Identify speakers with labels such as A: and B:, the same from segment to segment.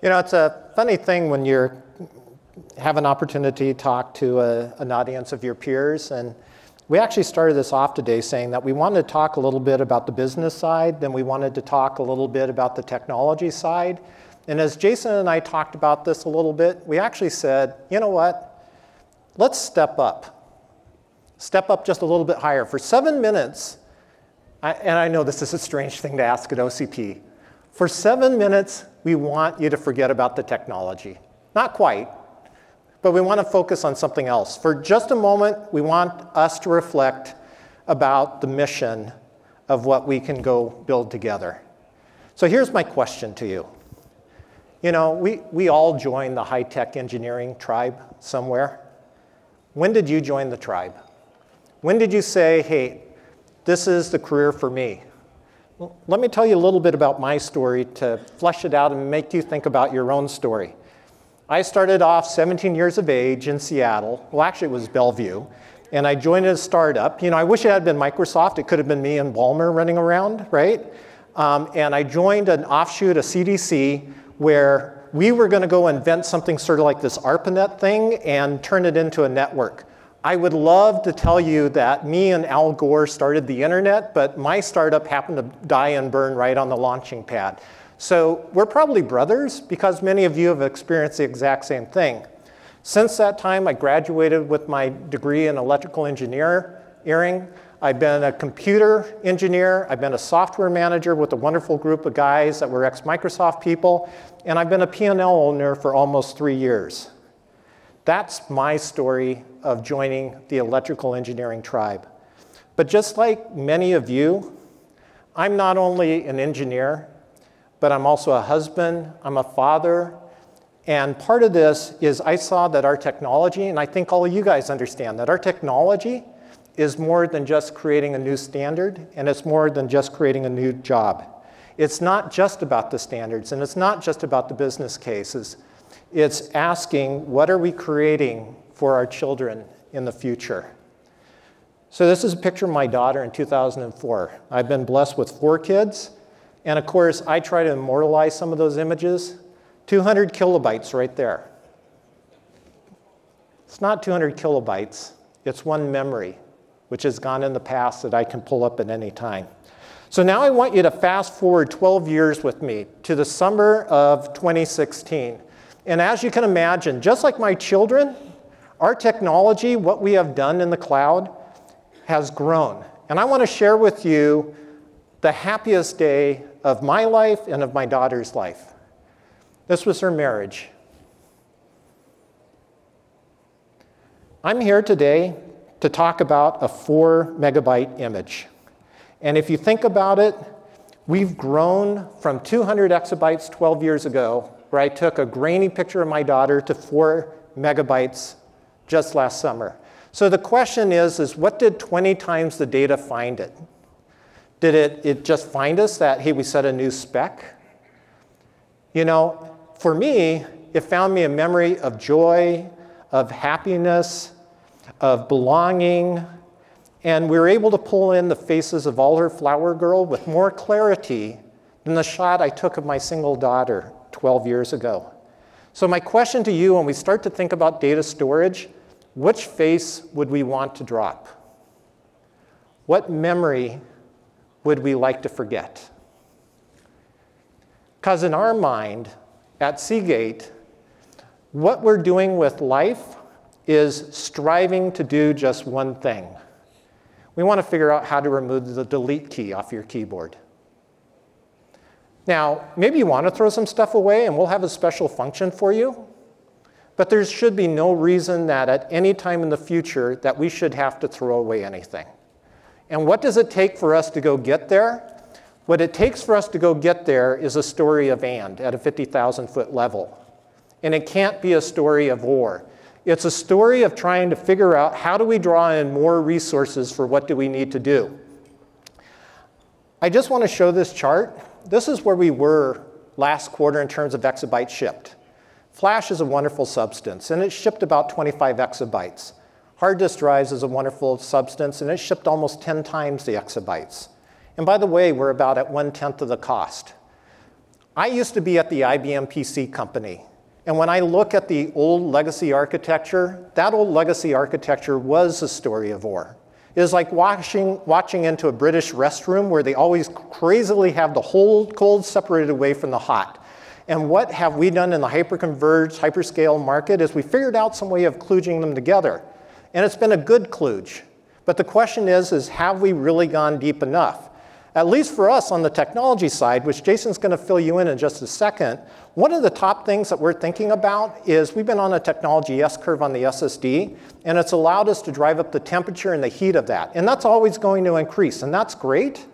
A: You know, it's a funny thing when you have an opportunity to talk to a, an audience of your peers. And we actually started this off today saying that we wanted to talk a little bit about the business side, then we wanted to talk a little bit about the technology side. And as Jason and I talked about this a little bit, we actually said, you know what? Let's step up. Step up just a little bit higher. For seven minutes, I, and I know this is a strange thing to ask at OCP. For seven minutes, we want you to forget about the technology. Not quite, but we want to focus on something else. For just a moment, we want us to reflect about the mission of what we can go build together. So here's my question to you. You know, we, we all join the high tech engineering tribe somewhere. When did you join the tribe? When did you say, hey, this is the career for me? Let me tell you a little bit about my story to flesh it out and make you think about your own story. I started off 17 years of age in Seattle. Well, actually, it was Bellevue. And I joined a startup. You know, I wish it had been Microsoft. It could have been me and Ballmer running around, right? Um, and I joined an offshoot, a CDC, where we were going to go invent something sort of like this ARPANET thing and turn it into a network. I would love to tell you that me and Al Gore started the internet, but my startup happened to die and burn right on the launching pad. So we're probably brothers because many of you have experienced the exact same thing. Since that time, I graduated with my degree in electrical engineering. I've been a computer engineer. I've been a software manager with a wonderful group of guys that were ex-Microsoft people. And I've been a P&L owner for almost three years. That's my story of joining the electrical engineering tribe. But just like many of you, I'm not only an engineer, but I'm also a husband, I'm a father, and part of this is I saw that our technology, and I think all of you guys understand that our technology is more than just creating a new standard, and it's more than just creating a new job. It's not just about the standards, and it's not just about the business cases. It's asking, what are we creating for our children in the future? So this is a picture of my daughter in 2004. I've been blessed with four kids. And of course, I try to immortalize some of those images. 200 kilobytes right there. It's not 200 kilobytes. It's one memory, which has gone in the past that I can pull up at any time. So now I want you to fast forward 12 years with me to the summer of 2016. And as you can imagine, just like my children, our technology, what we have done in the cloud, has grown. And I want to share with you the happiest day of my life and of my daughter's life. This was her marriage. I'm here today to talk about a four megabyte image. And if you think about it, we've grown from 200 exabytes 12 years ago where I took a grainy picture of my daughter to four megabytes just last summer. So the question is, is what did 20 times the data find it? Did it, it just find us that, hey, we set a new spec? You know, for me, it found me a memory of joy, of happiness, of belonging, and we were able to pull in the faces of all her flower girl with more clarity than the shot I took of my single daughter 12 years ago. So my question to you when we start to think about data storage, which face would we want to drop? What memory would we like to forget? Because in our mind, at Seagate, what we're doing with life is striving to do just one thing. We want to figure out how to remove the delete key off your keyboard. Now, maybe you want to throw some stuff away and we'll have a special function for you. But there should be no reason that at any time in the future that we should have to throw away anything. And what does it take for us to go get there? What it takes for us to go get there is a story of and at a 50,000 foot level. And it can't be a story of war. It's a story of trying to figure out how do we draw in more resources for what do we need to do. I just want to show this chart this is where we were last quarter in terms of exabytes shipped. Flash is a wonderful substance, and it shipped about 25 exabytes. Hard disk drives is a wonderful substance, and it shipped almost 10 times the exabytes. And by the way, we're about at one-tenth of the cost. I used to be at the IBM PC company. And when I look at the old legacy architecture, that old legacy architecture was a story of war. Is like watching, watching into a British restroom where they always crazily have the whole cold separated away from the hot. And what have we done in the hyperconverged, hyperscale market is we figured out some way of kludging them together. And it's been a good kludge. But the question is, is have we really gone deep enough? At least for us on the technology side, which Jason's going to fill you in in just a second, one of the top things that we're thinking about is we've been on a technology S-curve on the SSD, and it's allowed us to drive up the temperature and the heat of that. And that's always going to increase, and that's great,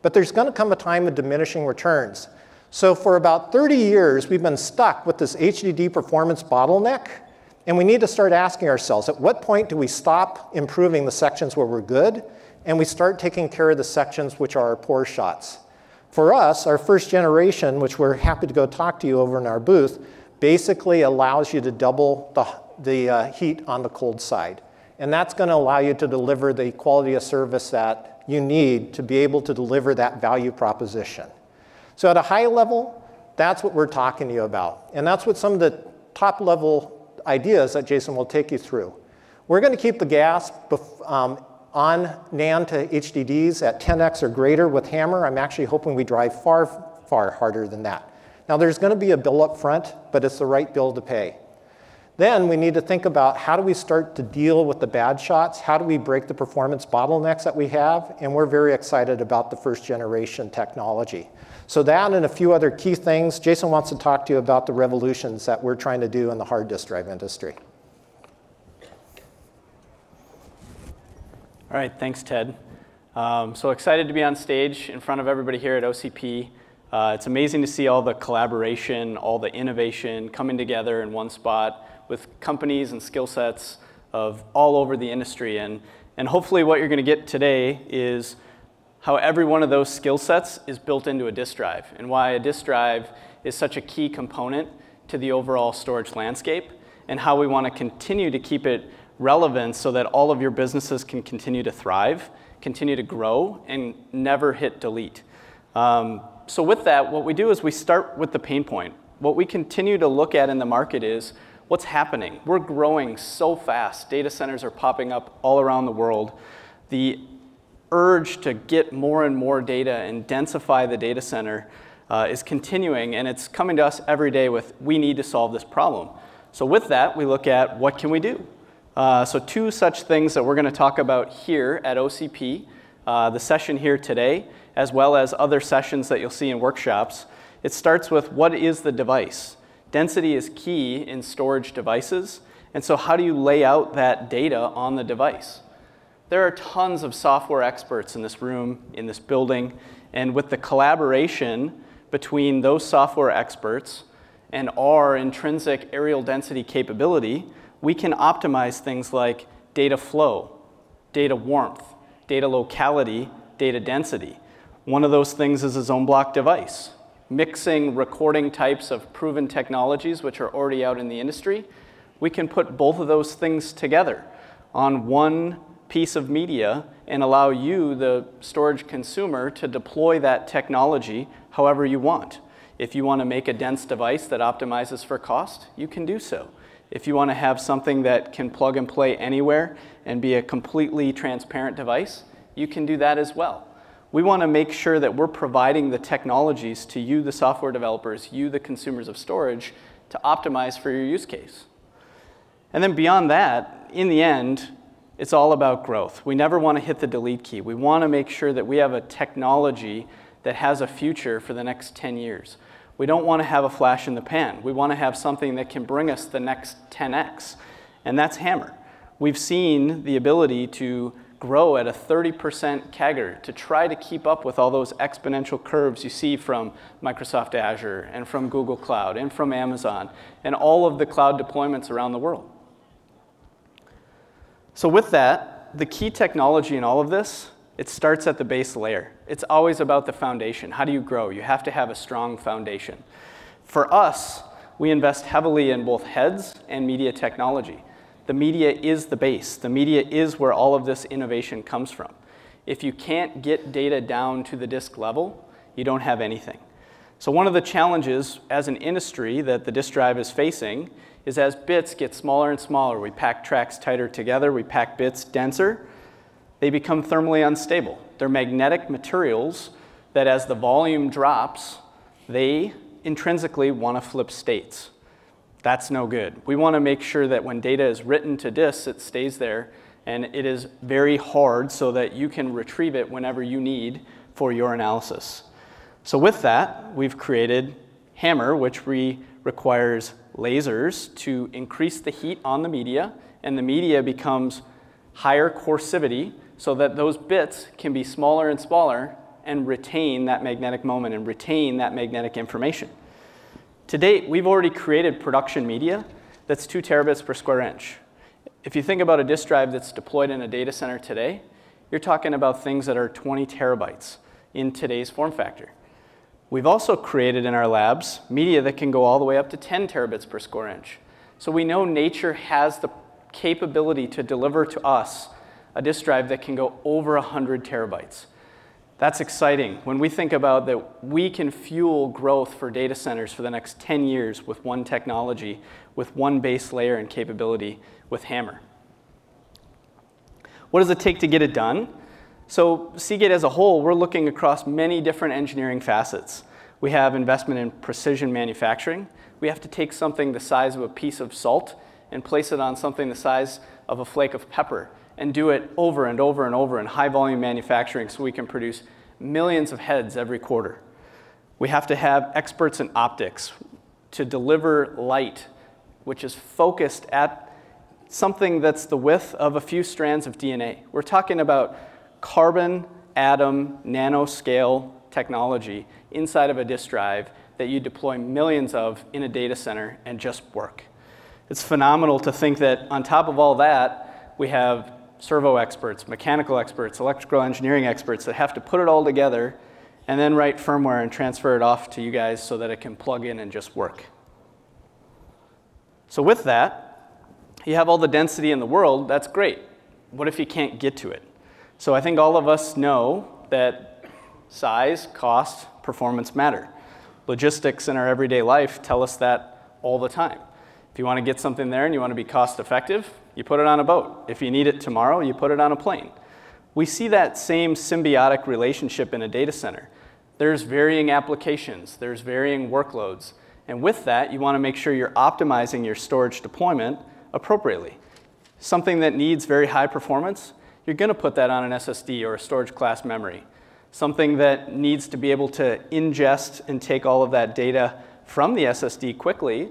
A: but there's going to come a time of diminishing returns. So for about 30 years, we've been stuck with this HDD performance bottleneck, and we need to start asking ourselves, at what point do we stop improving the sections where we're good and we start taking care of the sections which are our poor shots. For us, our first generation, which we're happy to go talk to you over in our booth, basically allows you to double the, the uh, heat on the cold side. And that's going to allow you to deliver the quality of service that you need to be able to deliver that value proposition. So at a high level, that's what we're talking to you about. And that's what some of the top level ideas that Jason will take you through. We're going to keep the gas um, on NAND to HDDs at 10x or greater with HAMR, I'm actually hoping we drive far, far harder than that. Now there's going to be a bill up front, but it's the right bill to pay. Then we need to think about how do we start to deal with the bad shots? How do we break the performance bottlenecks that we have? And we're very excited about the first generation technology. So that and a few other key things, Jason wants to talk to you about the revolutions that we're trying to do in the hard disk drive industry.
B: All right, thanks, Ted. Um, so excited to be on stage in front of everybody here at OCP. Uh, it's amazing to see all the collaboration, all the innovation coming together in one spot with companies and skill sets of all over the industry. And, and hopefully what you're going to get today is how every one of those skill sets is built into a disk drive and why a disk drive is such a key component to the overall storage landscape and how we want to continue to keep it relevance so that all of your businesses can continue to thrive, continue to grow, and never hit delete. Um, so with that, what we do is we start with the pain point. What we continue to look at in the market is what's happening. We're growing so fast. Data centers are popping up all around the world. The urge to get more and more data and densify the data center uh, is continuing, and it's coming to us every day with, we need to solve this problem. So with that, we look at what can we do? Uh, so two such things that we're going to talk about here at OCP, uh, the session here today, as well as other sessions that you'll see in workshops. It starts with what is the device? Density is key in storage devices, and so how do you lay out that data on the device? There are tons of software experts in this room, in this building, and with the collaboration between those software experts and our intrinsic areal density capability, we can optimize things like data flow, data warmth, data locality, data density. One of those things is a zone block device. Mixing recording types of proven technologies, which are already out in the industry, we can put both of those things together on one piece of media and allow you, the storage consumer, to deploy that technology however you want. If you want to make a dense device that optimizes for cost, you can do so. If you want to have something that can plug and play anywhere and be a completely transparent device, you can do that as well. We want to make sure that we're providing the technologies to you, the software developers, you, the consumers of storage, to optimize for your use case. And then beyond that, in the end, it's all about growth. We never want to hit the delete key. We want to make sure that we have a technology that has a future for the next 10 years. We don't want to have a flash in the pan. We want to have something that can bring us the next 10x, and that's HAMR. We've seen the ability to grow at a 30% CAGR to try to keep up with all those exponential curves you see from Microsoft Azure and from Google Cloud and from Amazon and all of the cloud deployments around the world. So with that, the key technology in all of this it starts at the base layer. It's always about the foundation. How do you grow? You have to have a strong foundation. For us, we invest heavily in both heads and media technology. The media is the base. The media is where all of this innovation comes from. If you can't get data down to the disk level, you don't have anything. So one of the challenges as an industry that the disk drive is facing is as bits get smaller and smaller, we pack tracks tighter together, we pack bits denser, they become thermally unstable. They're magnetic materials that as the volume drops, they intrinsically want to flip states. That's no good. We want to make sure that when data is written to disks, it stays there and it is very hard so that you can retrieve it whenever you need for your analysis. So with that, we've created HAMR, which re requires lasers to increase the heat on the media, and the media becomes higher coercivity so that those bits can be smaller and smaller and retain that magnetic moment and retain that magnetic information. To date, we've already created production media that's two terabits per square inch. If you think about a disk drive that's deployed in a data center today, you're talking about things that are 20 terabytes in today's form factor. We've also created in our labs media that can go all the way up to 10 terabits per square inch. So we know nature has the capability to deliver to us a disk drive that can go over 100 terabytes. That's exciting when we think about that we can fuel growth for data centers for the next 10 years with one technology, with one base layer and capability with HAMR. What does it take to get it done? So Seagate as a whole, we're looking across many different engineering facets. We have investment in precision manufacturing. We have to take something the size of a piece of salt and place it on something the size of a flake of pepper and do it over and over and over in high volume manufacturing so we can produce millions of heads every quarter. We have to have experts in optics to deliver light, which is focused at something that's the width of a few strands of DNA. We're talking about carbon atom nanoscale technology inside of a disk drive that you deploy millions of in a data center and just work. It's phenomenal to think that on top of all that, we have servo experts, mechanical experts, electrical engineering experts that have to put it all together and then write firmware and transfer it off to you guys so that it can plug in and just work. So with that, you have all the density in the world, that's great. What if you can't get to it? So I think all of us know that size, cost, performance matter. Logistics in our everyday life tell us that all the time. If you want to get something there and you want to be cost effective, you put it on a boat. If you need it tomorrow, you put it on a plane. We see that same symbiotic relationship in a data center. There's varying applications, there's varying workloads. And with that, you want to make sure you're optimizing your storage deployment appropriately. Something that needs very high performance, you're going to put that on an SSD or a storage class memory. Something that needs to be able to ingest and take all of that data from the SSD quickly,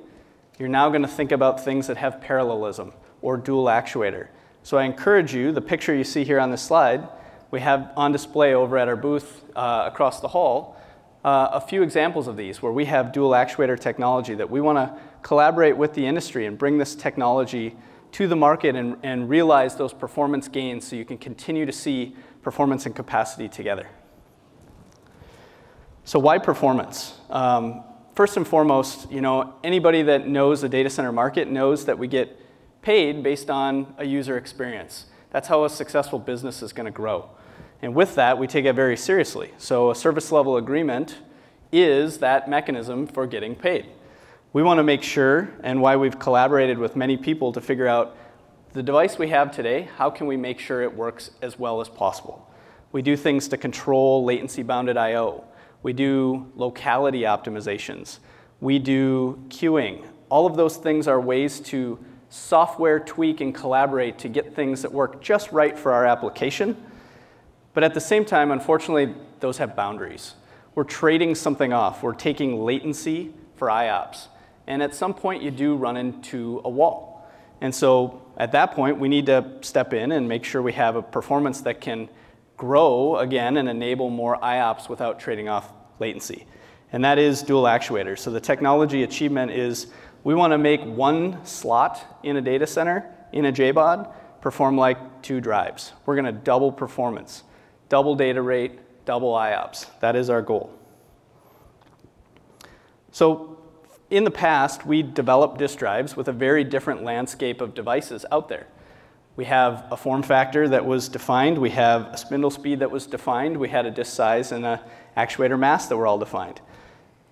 B: you're now going to think about things that have parallelism or dual actuator. So I encourage you, the picture you see here on this slide, we have on display over at our booth uh, across the hall uh, a few examples of these where we have dual actuator technology that we want to collaborate with the industry and bring this technology to the market and, and realize those performance gains so you can continue to see performance and capacity together. So why performance? Um, first and foremost, you know, anybody that knows the data center market knows that we get paid based on a user experience. That's how a successful business is going to grow. And with that, we take it very seriously. So a service level agreement is that mechanism for getting paid. We want to make sure, and why we've collaborated with many people to figure out the device we have today, how can we make sure it works as well as possible? We do things to control latency bounded I.O. We do locality optimizations. We do queuing. All of those things are ways to software tweak and collaborate to get things that work just right for our application. But at the same time, unfortunately, those have boundaries. We're trading something off. We're taking latency for IOPS. And at some point, you do run into a wall. And so at that point, we need to step in and make sure we have a performance that can grow again and enable more IOPS without trading off latency. And that is dual actuators. So the technology achievement is we want to make one slot in a data center, in a JBOD, perform like two drives. We're going to double performance, double data rate, double IOPS. That is our goal. So in the past, we developed disk drives with a very different landscape of devices out there. We have a form factor that was defined. We have a spindle speed that was defined. We had a disk size and an actuator mass that were all defined.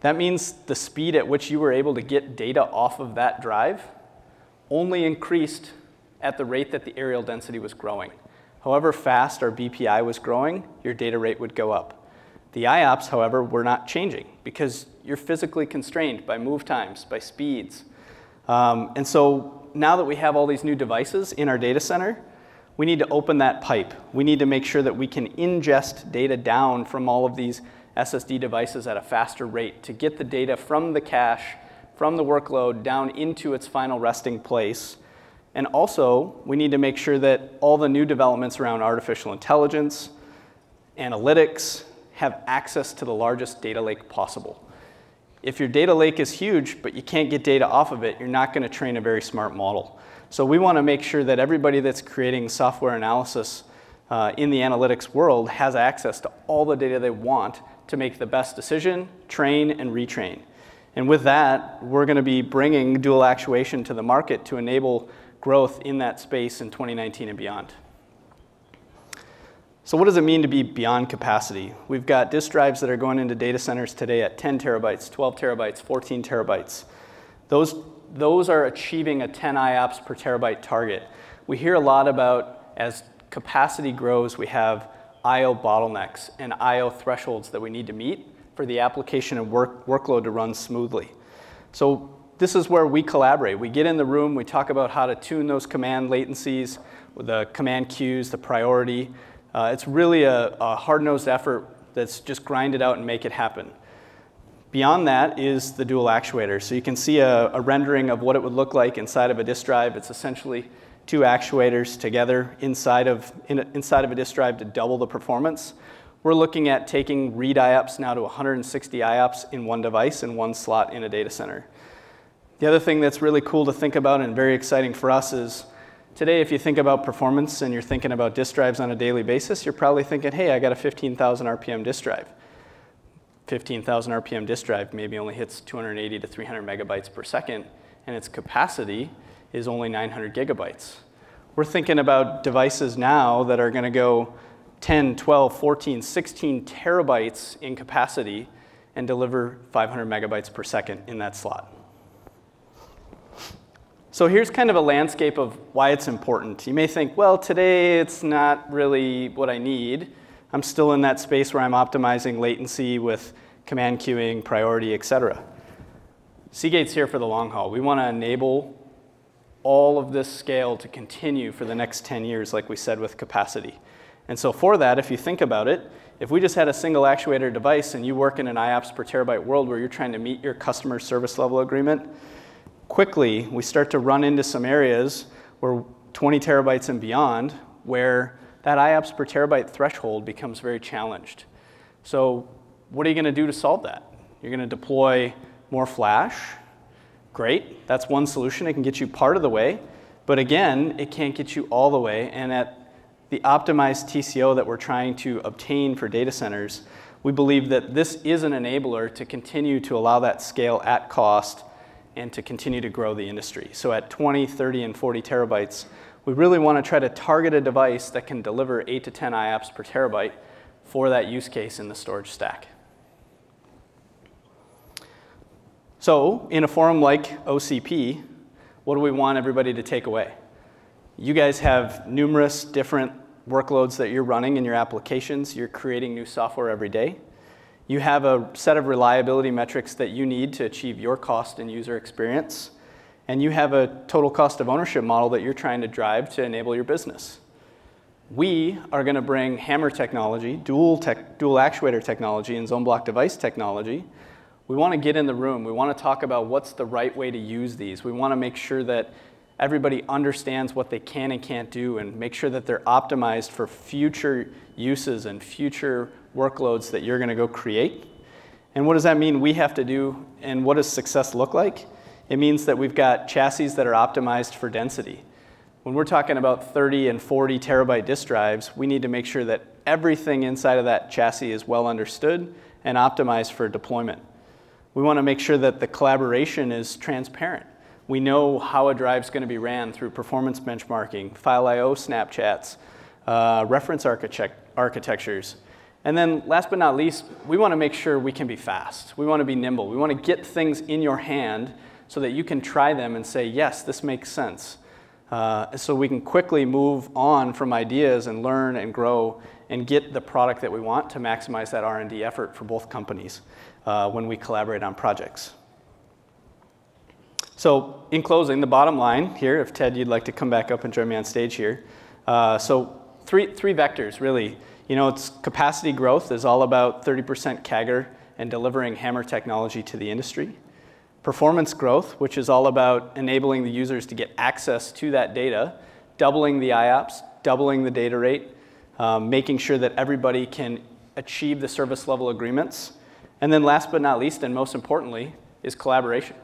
B: That means the speed at which you were able to get data off of that drive only increased at the rate that the areal density was growing. However fast our BPI was growing, your data rate would go up. The IOPS, however, were not changing because you're physically constrained by move times, by speeds. Um, and so now that we have all these new devices in our data center, we need to open that pipe. We need to make sure that we can ingest data down from all of these SSD devices at a faster rate to get the data from the cache, from the workload down into its final resting place. And also, we need to make sure that all the new developments around artificial intelligence, analytics, have access to the largest data lake possible. If your data lake is huge, but you can't get data off of it, you're not going to train a very smart model. So we want to make sure that everybody that's creating software analysis uh, in the analytics world has access to all the data they want to make the best decision, train, and retrain. And with that, we're going to be bringing dual actuation to the market to enable growth in that space in 2019 and beyond. So what does it mean to be beyond capacity? We've got disk drives that are going into data centers today at 10 terabytes, 12 terabytes, 14 terabytes. Those, those are achieving a 10 IOPS per terabyte target. We hear a lot about as capacity grows, we have I.O. bottlenecks and I.O. thresholds that we need to meet for the application and work, workload to run smoothly. So this is where we collaborate. We get in the room, we talk about how to tune those command latencies, the command queues, the priority. Uh, it's really a, a hard-nosed effort that's just grind it out and make it happen. Beyond that is the dual actuator. So you can see a, a rendering of what it would look like inside of a disk drive. It's essentially two actuators together inside of, in inside of a disk drive to double the performance. We're looking at taking read IOPS now to 160 IOPS in one device in one slot in a data center. The other thing that's really cool to think about and very exciting for us is today if you think about performance and you're thinking about disk drives on a daily basis, you're probably thinking, hey, I got a 15,000 RPM disk drive. 15,000 RPM disk drive maybe only hits 280 to 300 megabytes per second, and its capacity is only 900 gigabytes. We're thinking about devices now that are going to go 10, 12, 14, 16 terabytes in capacity and deliver 500 megabytes per second in that slot. So here's kind of a landscape of why it's important. You may think, well, today it's not really what I need. I'm still in that space where I'm optimizing latency with command queuing, priority, et cetera. Seagate's here for the long haul. We want to enable all of this scale to continue for the next 10 years, like we said with capacity. And so for that, if you think about it, if we just had a single actuator device and you work in an IOPS per terabyte world where you're trying to meet your customer service level agreement, quickly we start to run into some areas where 20 terabytes and beyond, where that IOPS per terabyte threshold becomes very challenged. So what are you going to do to solve that? You're going to deploy more flash, Great, that's one solution. It can get you part of the way, but again, it can't get you all the way. And at the optimized TCO that we're trying to obtain for data centers, we believe that this is an enabler to continue to allow that scale at cost and to continue to grow the industry. So at 20, 30, and 40 terabytes, we really want to try to target a device that can deliver 8 to 10 IOPS per terabyte for that use case in the storage stack. So in a forum like OCP, what do we want everybody to take away? You guys have numerous different workloads that you're running in your applications. You're creating new software every day. You have a set of reliability metrics that you need to achieve your cost and user experience. And you have a total cost of ownership model that you're trying to drive to enable your business. We are going to bring HAMR technology, dual, tech, dual actuator technology, and zone block device technology we want to get in the room. We want to talk about what's the right way to use these. We want to make sure that everybody understands what they can and can't do and make sure that they're optimized for future uses and future workloads that you're going to go create. And what does that mean we have to do and what does success look like? It means that we've got chassis that are optimized for density. When we're talking about 30 and 40 terabyte disk drives, we need to make sure that everything inside of that chassis is well understood and optimized for deployment. We want to make sure that the collaboration is transparent. We know how a drive is going to be ran through performance benchmarking, file I.O. snapchats, uh, reference architectures. And then last but not least, we want to make sure we can be fast. We want to be nimble. We want to get things in your hand so that you can try them and say, yes, this makes sense. Uh, so we can quickly move on from ideas and learn and grow and get the product that we want to maximize that R&D effort for both companies uh, when we collaborate on projects. So in closing, the bottom line here, if Ted, you'd like to come back up and join me on stage here. Uh, so three, three vectors, really. You know, it's capacity growth is all about 30% CAGR and delivering HAMR technology to the industry. Performance growth, which is all about enabling the users to get access to that data, doubling the IOPS, doubling the data rate, um, making sure that everybody can achieve the service level agreements. And then last but not least, and most importantly, is collaboration.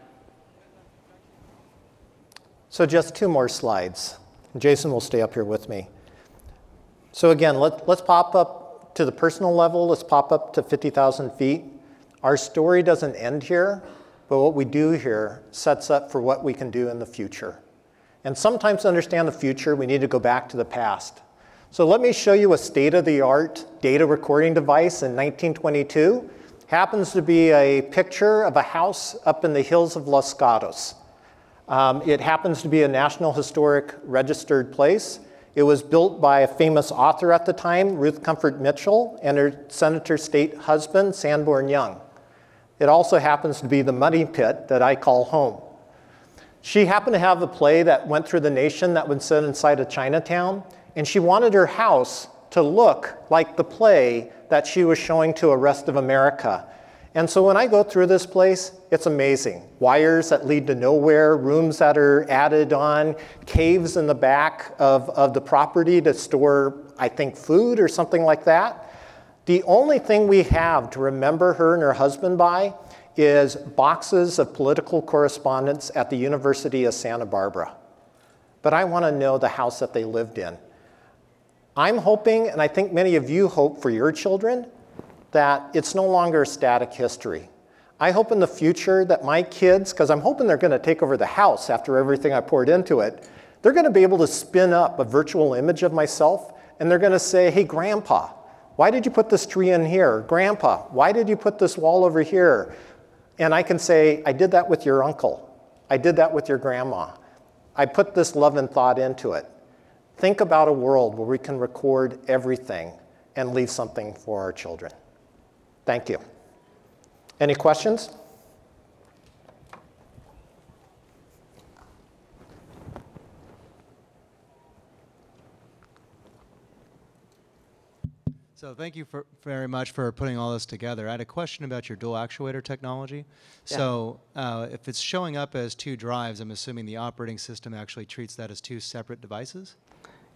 A: So just two more slides. Jason will stay up here with me. So again, let, let's pop up to the personal level. Let's pop up to 50,000 feet. Our story doesn't end here, but what we do here sets up for what we can do in the future. And sometimes to understand the future, we need to go back to the past. So let me show you a state-of-the-art data recording device in 1922. Happens to be a picture of a house up in the hills of Los Gatos. Um, it happens to be a National Historic Registered Place. It was built by a famous author at the time, Ruth Comfort Mitchell, and her Senator State husband, Sanborn Young. It also happens to be the money pit that I call home. She happened to have a play that went through the nation that was set inside of Chinatown, and she wanted her house to look like the play that she was showing to the rest of America. And so when I go through this place, it's amazing. Wires that lead to nowhere, rooms that are added on, caves in the back of, of the property to store, I think, food or something like that. The only thing we have to remember her and her husband by is boxes of political correspondence at the University of Santa Barbara. But I want to know the house that they lived in. I'm hoping, and I think many of you hope for your children, that it's no longer a static history. I hope in the future that my kids, because I'm hoping they're going to take over the house after everything I poured into it, they're going to be able to spin up a virtual image of myself and they're going to say, hey, grandpa, why did you put this tree in here? Grandpa, why did you put this wall over here? And I can say, I did that with your uncle. I did that with your grandma. I put this love and thought into it. Think about a world where we can record everything and leave something for our children. Thank you. Any questions?
C: So thank you for, very much for putting all this together. I had a question about your dual actuator technology.
B: Yeah.
C: So uh, if it's showing up as two drives, I'm assuming the operating system actually treats that as two separate devices?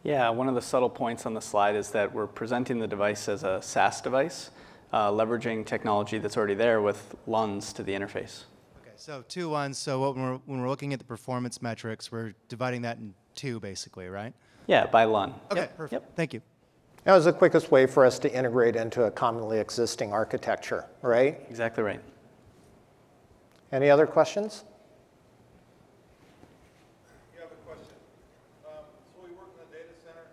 B: Yeah, one of the subtle points on the slide is that we're presenting the device as a SAS device uh, leveraging technology that's already there with LUNs to the interface.
C: Okay, so two LUNs. So when we're, when we're looking at the performance metrics, we're dividing that in two, basically, right?
B: Yeah, by LUN.
C: Okay,
B: Yep,
C: perfect.
B: Yep.
C: Thank you.
A: That was the quickest way for us to integrate into a commonly existing architecture, right?
B: Exactly right.
A: Any other questions?
D: You have a question. Um, so we work in the data center,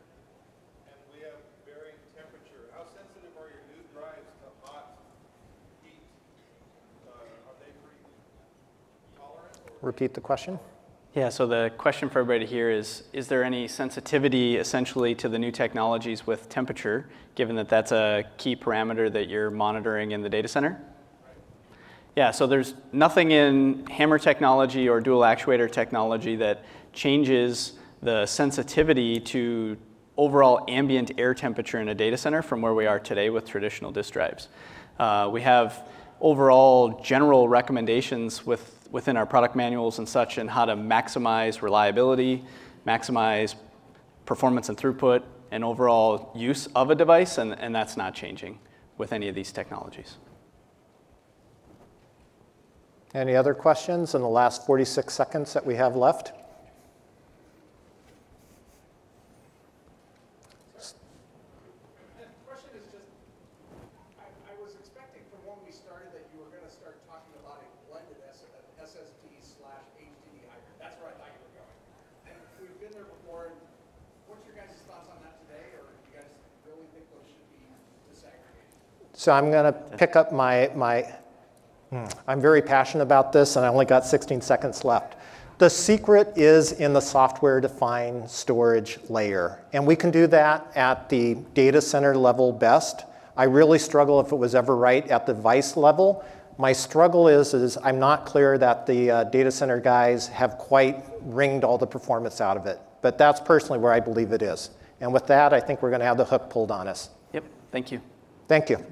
D: and we have varying temperature. How sensitive are your new drives to hot heat? Uh, are they pretty tolerant? Or?
A: Repeat the question.
B: Yeah, so the question for everybody here is, is there any sensitivity essentially to the new technologies with temperature, given that that's a key parameter that you're monitoring in the data center? Yeah, so there's nothing in HAMR technology or dual actuator technology that changes the sensitivity to overall ambient air temperature in a data center from where we are today with traditional disk drives. Uh, we have overall general recommendations with, within our product manuals and such and how to maximize reliability, maximize performance and throughput, and overall use of a device, and, and that's not changing with any of these technologies.
A: Any other questions in the last 46 seconds that we have left?
E: The question is just, I, I was expecting from when we started that you were gonna start talking about a blended S- uh, SSD slash HDD hybrid. That's where I thought you were going. And we've been there before, and what's your guys' thoughts on that today, or do you guys really think those should be disaggregated?
A: So I'm going to pick up my, my, hmm, I'm very passionate about this, and I only got 16 seconds left. The secret is in the software-defined storage layer, and we can do that at the data center level best. I really struggle if it was ever right at the device level. My struggle is, is I'm not clear that the uh, data center guys have quite wringed all the performance out of it. But that's personally where I believe it is. And with that, I think we're going to have the hook pulled on us.
B: Yep, thank you.
A: Thank you.